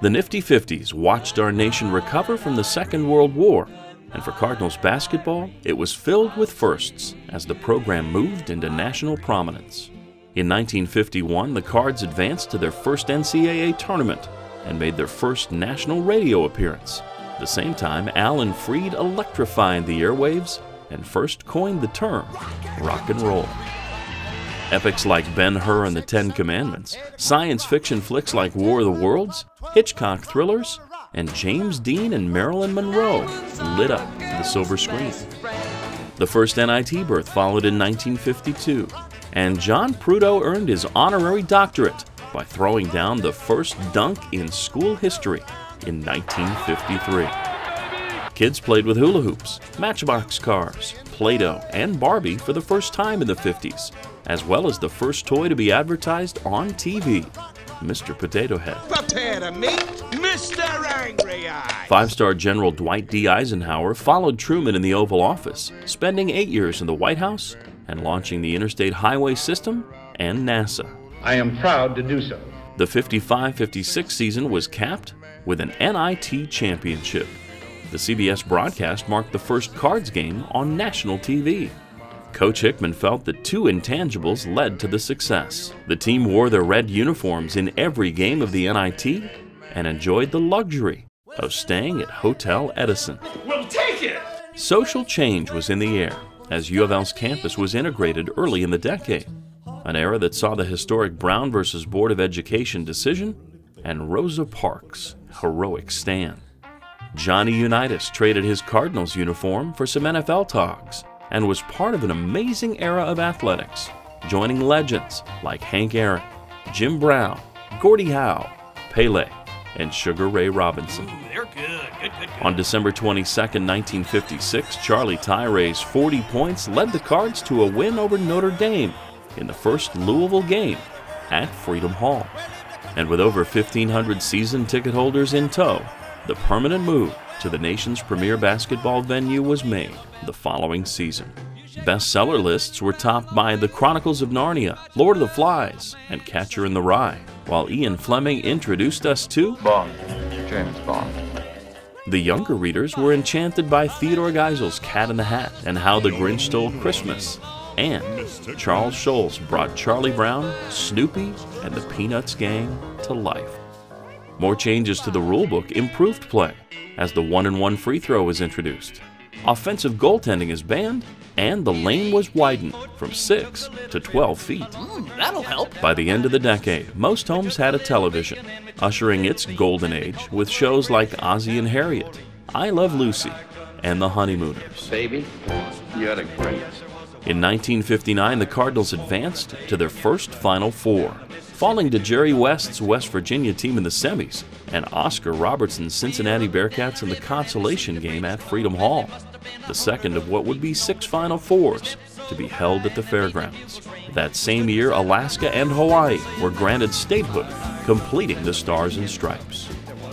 The Nifty 50s watched our nation recover from the Second World War, and for Cardinals basketball, it was filled with firsts as the program moved into national prominence. In 1951, the Cards advanced to their first NCAA tournament and made their first national radio appearance. The same time, Alan Freed electrified the airwaves and first coined the term rock and roll. Epics like Ben Hur and the Ten Commandments, science fiction flicks like War of the Worlds, Hitchcock thrillers, and James Dean and Marilyn Monroe lit up the silver screen. The first NIT berth followed in 1952, and John Prudhoe earned his honorary doctorate by throwing down the first dunk in school history in 1953. Kids played with hula hoops, matchbox cars, Play Doh, and Barbie for the first time in the 50s, as well as the first toy to be advertised on TV Mr. Potato Head. Potato meat, Mr. Angry Eye. Five star General Dwight D. Eisenhower followed Truman in the Oval Office, spending eight years in the White House and launching the Interstate Highway System and NASA. I am proud to do so. The 55 56 season was capped with an NIT championship. The CBS broadcast marked the first cards game on national TV. Coach Hickman felt that two intangibles led to the success. The team wore their red uniforms in every game of the NIT and enjoyed the luxury of staying at Hotel Edison. We'll take it. Social change was in the air as U of L's campus was integrated early in the decade, an era that saw the historic Brown versus Board of Education decision and Rosa Parks' heroic stand. Johnny Unitas traded his Cardinals uniform for some NFL togs and was part of an amazing era of athletics, joining legends like Hank Aaron, Jim Brown, Gordie Howe, Pele, and Sugar Ray Robinson. Mm, they're good. Good, good, good. On December 22, 1956, Charlie Tyra's 40 points led the Cards to a win over Notre Dame in the first Louisville game at Freedom Hall. And with over 1,500 season ticket holders in tow, the permanent move to the nation's premier basketball venue was made the following season. Bestseller lists were topped by The Chronicles of Narnia, Lord of the Flies, and Catcher in the Rye, while Ian Fleming introduced us to Bond. James Bond. the younger readers were enchanted by Theodore Geisel's Cat in the Hat and How the Grinch Stole Christmas. And Charles Schulz brought Charlie Brown, Snoopy, and the Peanuts Gang to life. More changes to the rulebook improved play as the one and one free throw was introduced. Offensive goaltending is banned, and the lane was widened from 6 to 12 feet. Hmm, that'll help. By the end of the decade, most homes had a television, ushering its golden age with shows like Ozzie and Harriet, I Love Lucy, and The Honeymooners. Baby, you're the greatest. In 1959, the Cardinals advanced to their first Final Four, falling to Jerry West's West Virginia team in the semis and Oscar Robertson's Cincinnati Bearcats in the consolation game at Freedom Hall, the second of what would be six Final Fours to be held at the fairgrounds. That same year, Alaska and Hawaii were granted statehood, completing the Stars and Stripes.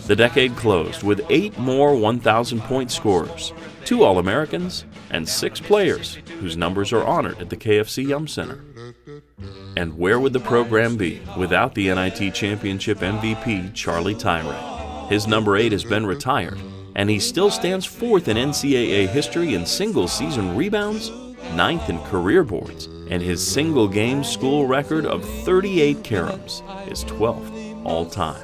The decade closed with eight more 1,000 point scorers, two All Americans, and six players whose numbers are honored at the KFC Yum Center. And where would the program be without the NIT Championship MVP Charlie Tyra? His number eight has been retired, and he still stands fourth in NCAA history in single season rebounds, ninth in career boards, and his single game school record of 38 caroms is 12th all time.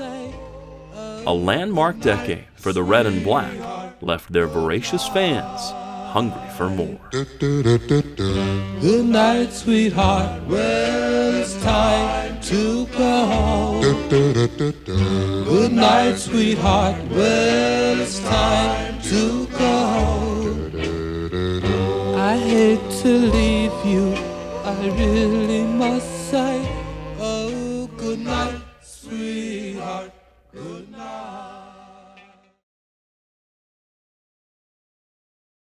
A landmark decade for the red and black left their voracious fans hungry for more. Good night, sweetheart. Well, it's time to go home. Good night, sweetheart. Well, it's time to go home. I hate to leave you. I really